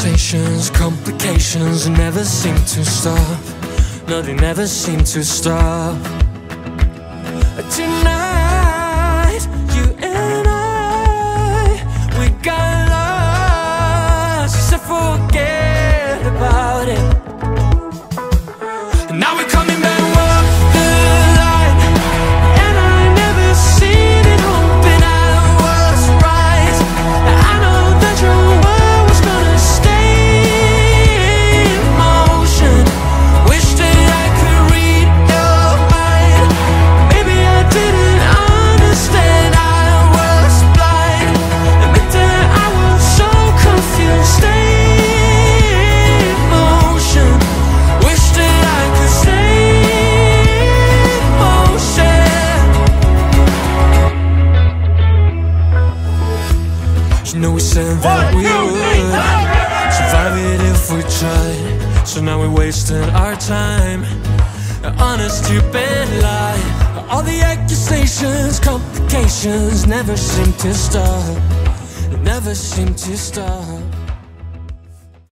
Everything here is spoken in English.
accusations, complications never seem to stop. No, they never seem to stop. Tonight, You know we said that we would survive it if we tried. So now we're wasting our time on a stupid lie. All the accusations, complications never seem to stop. Never seem to stop.